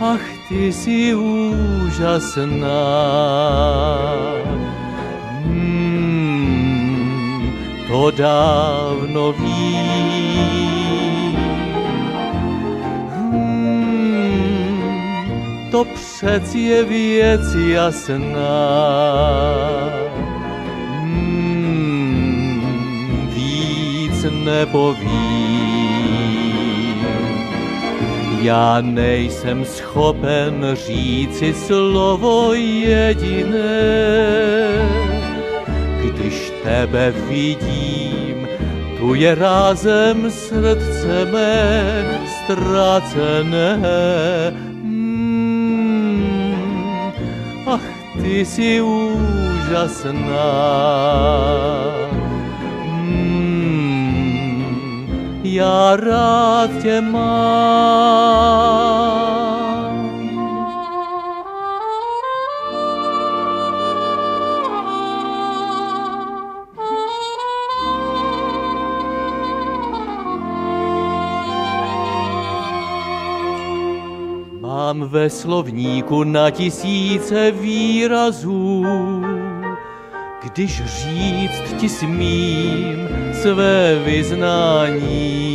Ach, ty jsi úžasná. Hmm, to dávno vím. Hmm, to přeci je věc jasná. Hmm, víc nepovím. Já nejsem schopen říci slovo jediné, když tebe vidím, tu je rázem srdce mé ztracené. Mm, ach, ty jsi úžasná. já rád tě mám. Mám ve slovníku na tisíce výrazů, když říct ti smím své vyznání.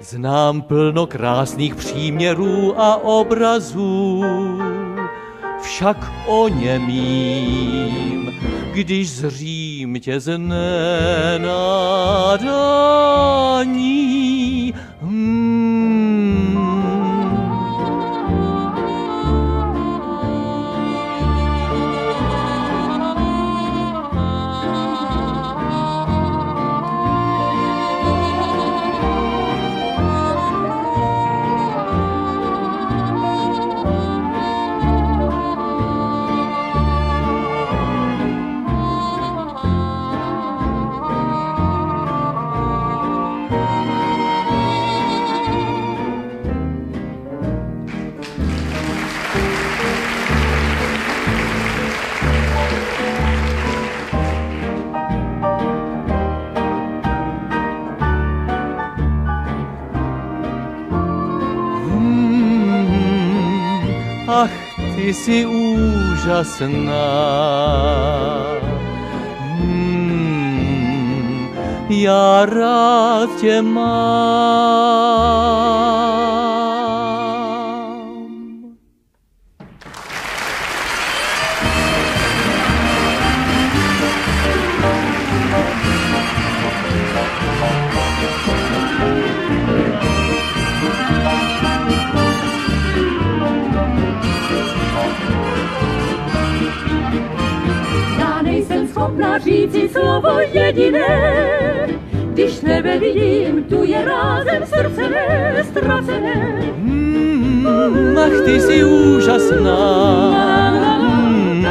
Znám plno krásných příměrů a obrazů, však o němím, když zřím tě z nenadání. Ach, ty jsi úžasná. Hmm, já rád tě mám. Schopna říci slovo jediné, když nebe vidím, tu je rázem srdce mé ztracené. Hmm, ach, ty jsi úžasná. Hmm,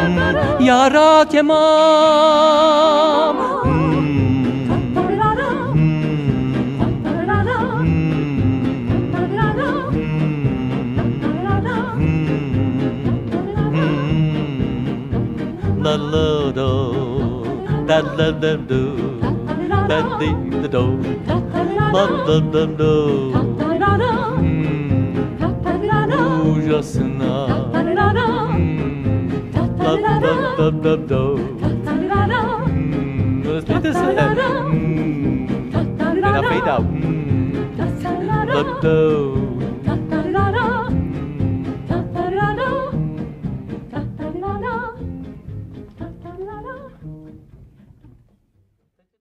já rád tě mám. Hmm, hmm, La la do, da la la do, da di da do, la la la do. Hmm, úžasná. Hmm, la la la la do. Hmm, Rozpějte se. Hmm, Nena